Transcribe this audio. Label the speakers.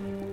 Speaker 1: Mm-hmm.